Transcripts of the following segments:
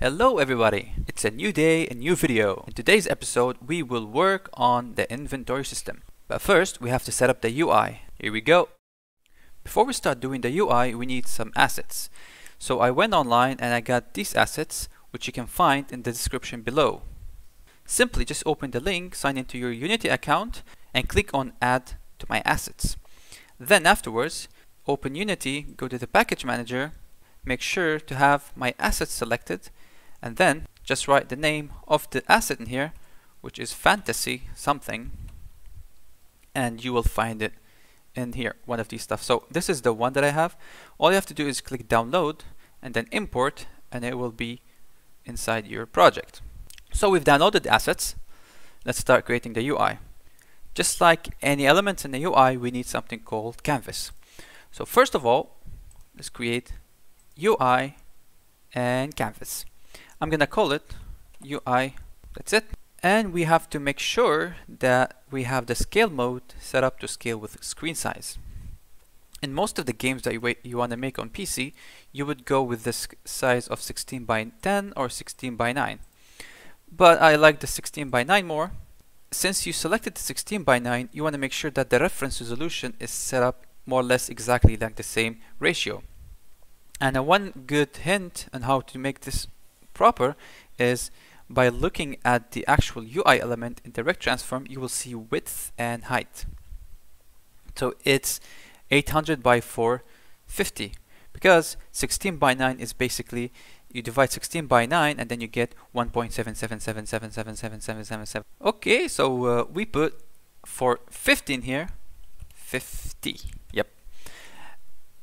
Hello everybody! It's a new day, a new video. In today's episode, we will work on the inventory system. But first, we have to set up the UI. Here we go. Before we start doing the UI, we need some assets. So I went online and I got these assets, which you can find in the description below. Simply just open the link, sign into your Unity account, and click on Add to my assets. Then afterwards, open Unity, go to the Package Manager, make sure to have my assets selected, and then just write the name of the asset in here, which is fantasy something, and you will find it in here, one of these stuff. So this is the one that I have. All you have to do is click download and then import, and it will be inside your project. So we've downloaded the assets. Let's start creating the UI. Just like any elements in the UI, we need something called canvas. So first of all, let's create UI and canvas. I'm gonna call it UI, that's it. And we have to make sure that we have the scale mode set up to scale with screen size. In most of the games that you, you want to make on PC, you would go with the size of 16 by 10 or 16 by 9. But I like the 16 by 9 more. Since you selected the 16 by 9, you want to make sure that the reference resolution is set up more or less exactly like the same ratio. And one good hint on how to make this proper is by looking at the actual UI element in direct transform, you will see width and height. So it's 800 by 450 because 16 by 9 is basically you divide 16 by 9 and then you get 1.7777777777. Okay, so uh, we put for 15 here 50. Yep.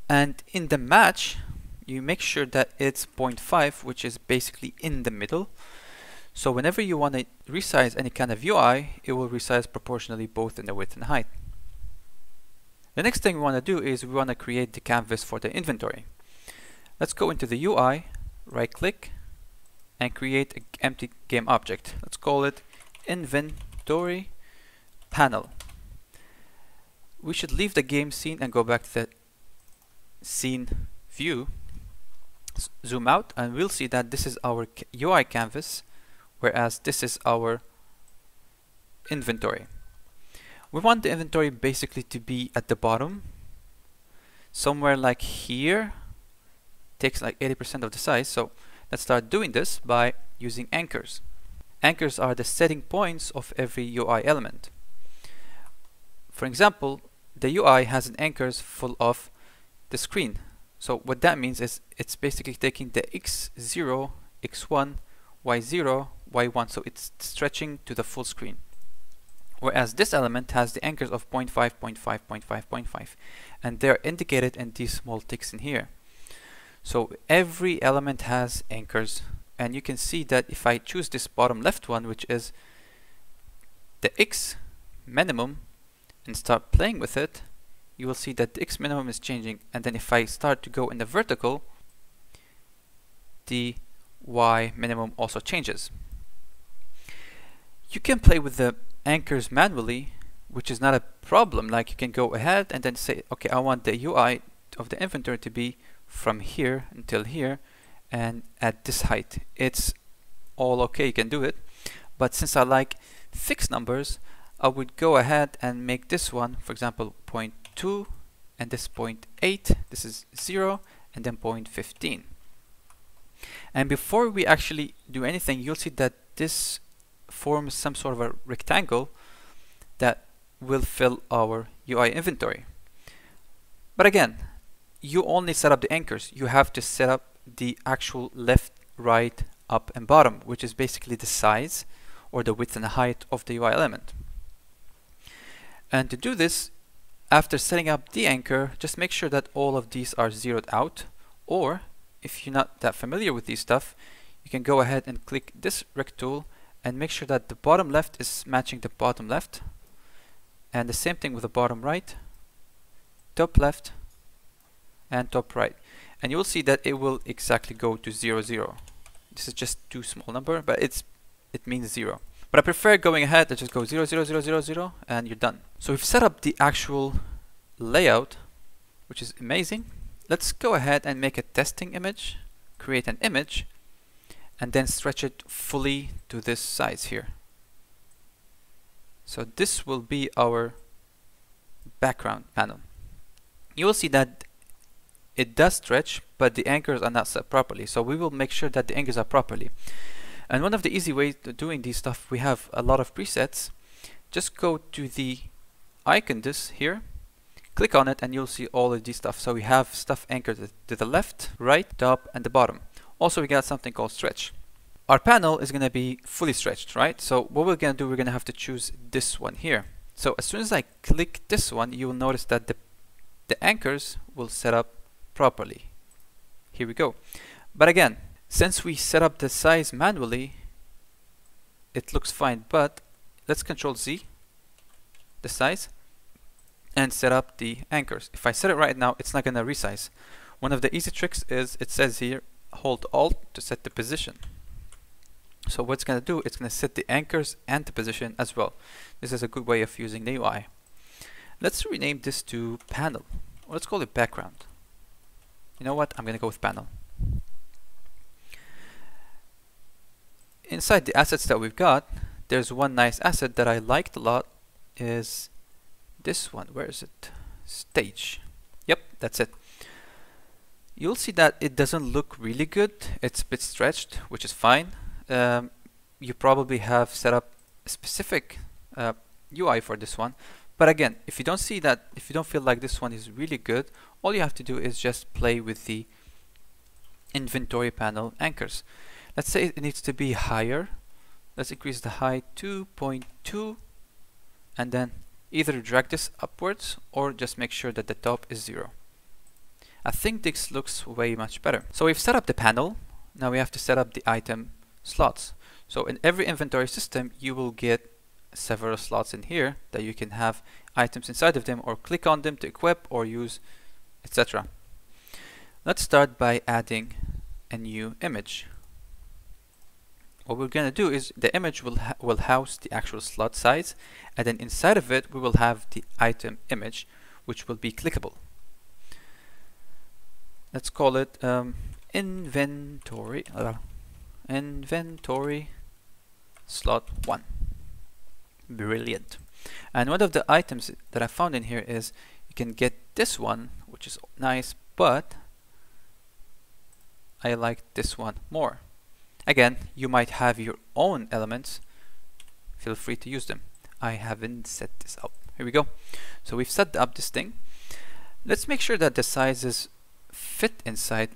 And in the match you make sure that it's 0.5 which is basically in the middle. So whenever you want to resize any kind of UI it will resize proportionally both in the width and height. The next thing we want to do is we want to create the canvas for the inventory. Let's go into the UI right click and create an empty game object. Let's call it inventory panel. We should leave the game scene and go back to the scene view zoom out and we'll see that this is our UI canvas whereas this is our inventory. We want the inventory basically to be at the bottom somewhere like here takes like 80% of the size so let's start doing this by using anchors. Anchors are the setting points of every UI element. For example, the UI has an anchors full of the screen so what that means is it's basically taking the x0, x1, y0, y1. So it's stretching to the full screen. Whereas this element has the anchors of 0 0.5, 0 0.5, 0 0.5, 0.5. And they're indicated in these small ticks in here. So every element has anchors. And you can see that if I choose this bottom left one, which is the x minimum, and start playing with it, you will see that the x minimum is changing and then if I start to go in the vertical the y minimum also changes. You can play with the anchors manually which is not a problem. Like you can go ahead and then say okay I want the UI of the inventory to be from here until here and at this height. It's all okay you can do it. But since I like fixed numbers I would go ahead and make this one for example 0 2 and this 0.8 this is 0 and then 0.15 and before we actually do anything you'll see that this forms some sort of a rectangle that will fill our UI inventory. But again you only set up the anchors. You have to set up the actual left right up and bottom which is basically the size or the width and the height of the UI element. And to do this after setting up the anchor, just make sure that all of these are zeroed out. Or, if you're not that familiar with these stuff, you can go ahead and click this rect tool and make sure that the bottom left is matching the bottom left. And the same thing with the bottom right, top left, and top right. And you will see that it will exactly go to 0, 0. This is just too small number, but it's it means 0. But I prefer going ahead and just go 0, 0, 0, 0, 0, and you're done. So we've set up the actual layout, which is amazing. Let's go ahead and make a testing image, create an image, and then stretch it fully to this size here. So this will be our background panel. You will see that it does stretch, but the anchors are not set properly. So we will make sure that the anchors are properly. And one of the easy ways to doing these stuff, we have a lot of presets. Just go to the icon this here, click on it and you'll see all of these stuff. So we have stuff anchored to the left, right, top and the bottom. Also we got something called stretch. Our panel is going to be fully stretched, right? So what we're going to do, we're going to have to choose this one here. So as soon as I click this one, you will notice that the, the anchors will set up properly. Here we go. But again, since we set up the size manually, it looks fine, but let's control Z, the size, and set up the anchors. If I set it right now, it's not going to resize. One of the easy tricks is it says here, hold Alt to set the position. So what it's going to do, it's going to set the anchors and the position as well. This is a good way of using the UI. Let's rename this to panel. let's call it background. You know what? I'm going to go with panel. Inside the assets that we've got, there's one nice asset that I liked a lot is this one. Where is it? Stage. Yep, that's it. You'll see that it doesn't look really good. It's a bit stretched, which is fine. Um, you probably have set up a specific uh, UI for this one. But again, if you don't see that, if you don't feel like this one is really good, all you have to do is just play with the inventory panel anchors. Let's say it needs to be higher. Let's increase the height 2.2 and then either drag this upwards or just make sure that the top is zero. I think this looks way much better. So we've set up the panel. Now we have to set up the item slots. So in every inventory system, you will get several slots in here that you can have items inside of them or click on them to equip or use, etc. Let's start by adding a new image. What we're going to do is the image will, will house the actual slot size and then inside of it we will have the item image which will be clickable. Let's call it um, inventory uh, inventory slot 1 brilliant. And one of the items that I found in here is you can get this one which is nice but I like this one more again you might have your own elements. Feel free to use them. I haven't set this up. Here we go. So we've set up this thing. Let's make sure that the sizes fit inside.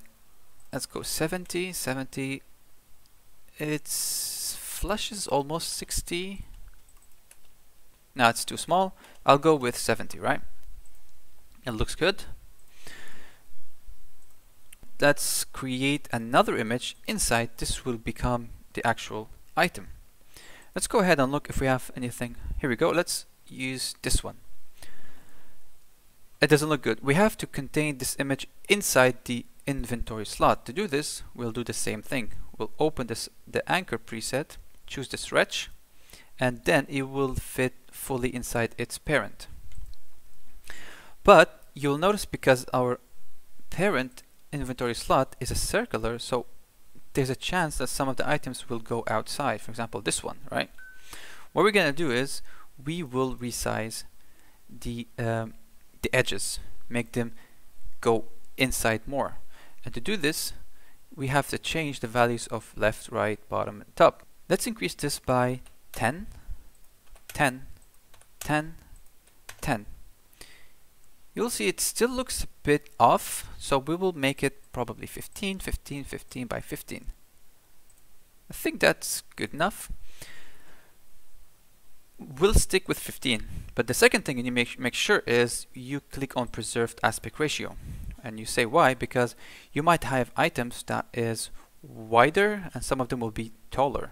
Let's go 70 70 its flush is almost 60 now it's too small. I'll go with 70 right? It looks good let's create another image inside this will become the actual item. Let's go ahead and look if we have anything. Here we go. Let's use this one. It doesn't look good. We have to contain this image inside the inventory slot. To do this we'll do the same thing. We'll open this the anchor preset choose the stretch and then it will fit fully inside its parent. But you'll notice because our parent inventory slot is a circular so there's a chance that some of the items will go outside for example this one right? What we're gonna do is we will resize the um, the edges make them go inside more. And to do this we have to change the values of left right bottom and top. Let's increase this by 10 10 10 10 you'll see it still looks a bit off so we will make it probably 15 15 15 by 15 I think that's good enough. We'll stick with 15 but the second thing you need make, make sure is you click on preserved aspect ratio. And you say why? Because you might have items that is wider and some of them will be taller.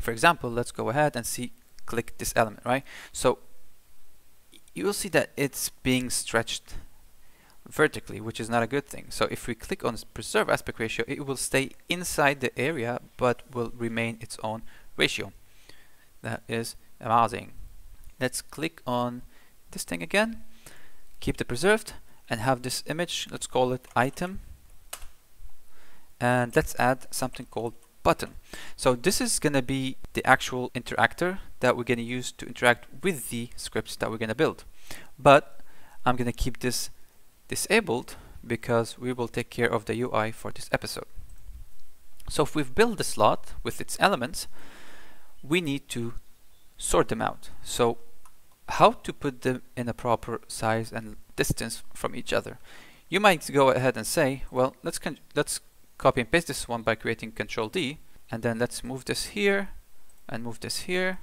For example let's go ahead and see click this element right? So you will see that it's being stretched vertically, which is not a good thing. So if we click on preserve aspect ratio, it will stay inside the area, but will remain its own ratio. That is amazing. Let's click on this thing again, keep the preserved, and have this image, let's call it item. And let's add something called button. So this is going to be the actual interactor that we're going to use to interact with the scripts that we're going to build. But I'm going to keep this disabled because we will take care of the UI for this episode. So if we've built the slot with its elements, we need to sort them out. So how to put them in a proper size and distance from each other. You might go ahead and say, well, let's let's copy and paste this one by creating Control D, and then let's move this here, and move this here,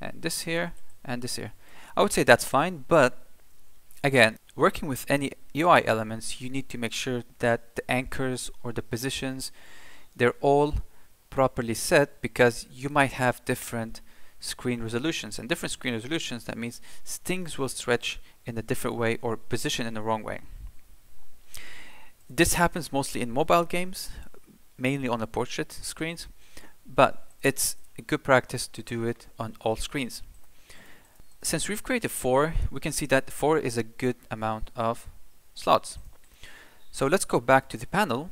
and this here, and this here. I would say that's fine, but again, working with any UI elements, you need to make sure that the anchors or the positions, they're all properly set because you might have different screen resolutions and different screen resolutions that means things will stretch in a different way or position in the wrong way. This happens mostly in mobile games, mainly on the portrait screens, but it's a good practice to do it on all screens. Since we've created four, we can see that four is a good amount of slots. So let's go back to the panel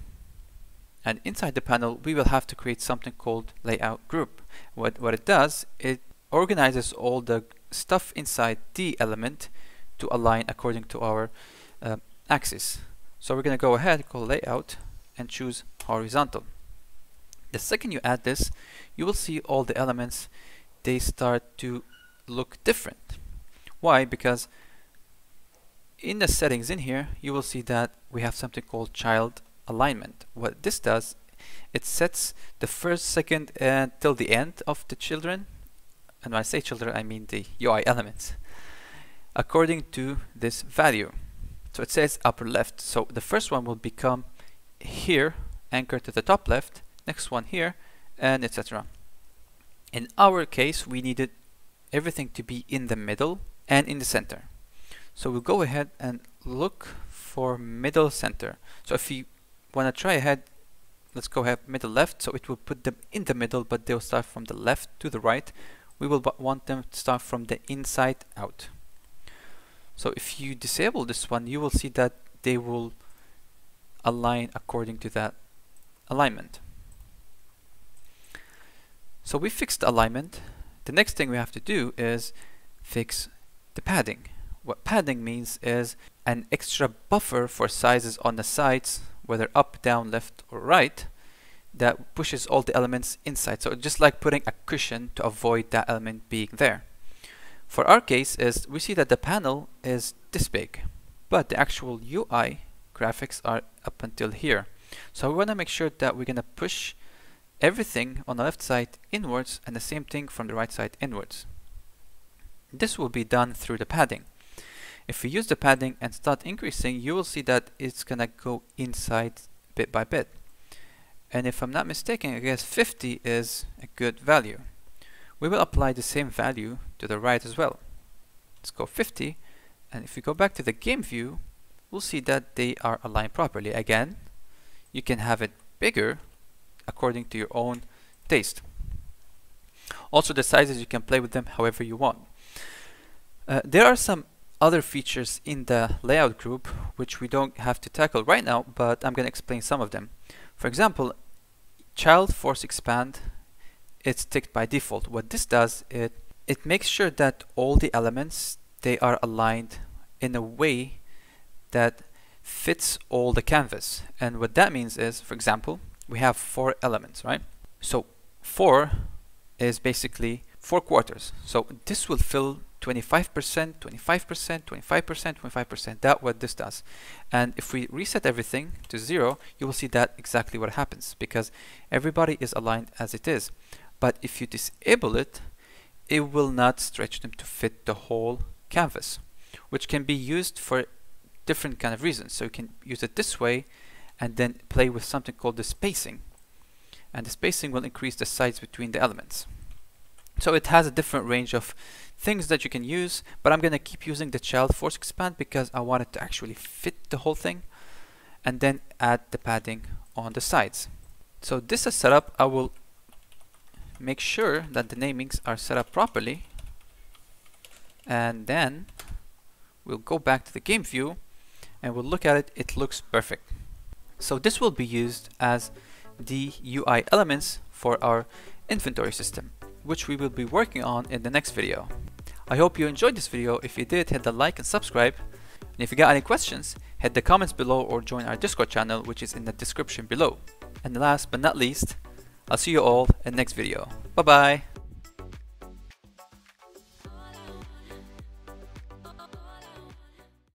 and inside the panel we will have to create something called layout group. What, what it does, it organizes all the stuff inside the element to align according to our uh, axis. So we're going to go ahead, call layout and choose horizontal. The second you add this, you will see all the elements, they start to look different. Why? Because in the settings in here, you will see that we have something called child alignment. What this does, it sets the first, second, and till the end of the children. And when I say children, I mean the UI elements according to this value. So it says upper left. So the first one will become here, anchored to the top left, next one here, and etc. In our case, we needed everything to be in the middle and in the center. So we'll go ahead and look for middle center. So if you want to try ahead, let's go ahead middle left. So it will put them in the middle, but they'll start from the left to the right. We will want them to start from the inside out. So if you disable this one, you will see that they will align according to that alignment. So we fixed the alignment. The next thing we have to do is fix the padding. What padding means is an extra buffer for sizes on the sides, whether up, down, left, or right, that pushes all the elements inside. So just like putting a cushion to avoid that element being there. For our case is we see that the panel is this big, but the actual UI graphics are up until here. So we want to make sure that we're going to push everything on the left side inwards and the same thing from the right side inwards. This will be done through the padding. If we use the padding and start increasing, you will see that it's gonna go inside bit by bit. And if I'm not mistaken, I guess 50 is a good value. We will apply the same value to the right as well. Let's go 50, and if we go back to the game view, we'll see that they are aligned properly. Again, you can have it bigger according to your own taste. Also the sizes you can play with them however you want. Uh, there are some other features in the layout group which we don't have to tackle right now but I'm going to explain some of them. For example, child force expand it's ticked by default. What this does it it makes sure that all the elements they are aligned in a way that fits all the canvas and what that means is for example we have four elements, right? So four is basically four quarters. So this will fill 25%, 25%, 25%, 25%. That what this does. And if we reset everything to zero, you will see that exactly what happens because everybody is aligned as it is. But if you disable it, it will not stretch them to fit the whole canvas, which can be used for different kind of reasons. So you can use it this way and then play with something called the spacing. And the spacing will increase the size between the elements. So it has a different range of things that you can use, but I'm going to keep using the child force expand because I want it to actually fit the whole thing and then add the padding on the sides. So this is set up. I will make sure that the namings are set up properly and then we'll go back to the game view and we'll look at it. It looks perfect. So this will be used as the UI elements for our inventory system, which we will be working on in the next video. I hope you enjoyed this video. If you did, hit the like and subscribe. And if you got any questions, hit the comments below or join our Discord channel, which is in the description below. And last but not least, I'll see you all in next video. Bye bye!